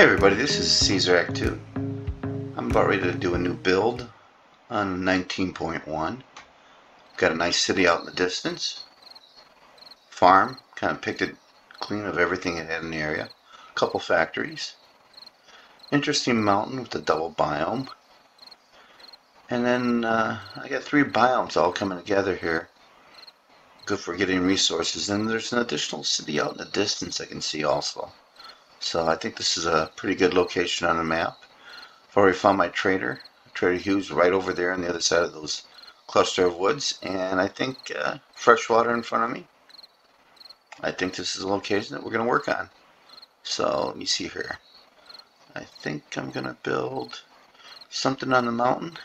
Hey everybody, this is Caesar Act 2. I'm about ready to do a new build on 19.1. Got a nice city out in the distance. Farm, kind of picked it clean of everything it had in the area. A couple factories. Interesting mountain with a double biome. And then uh, I got three biomes all coming together here. Good for getting resources. And there's an additional city out in the distance I can see also. So I think this is a pretty good location on the map. I've already found my trader. Trader Hugh's right over there on the other side of those cluster of woods. And I think uh, fresh water in front of me. I think this is a location that we're going to work on. So let me see here. I think I'm going to build something on the mountain.